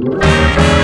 Música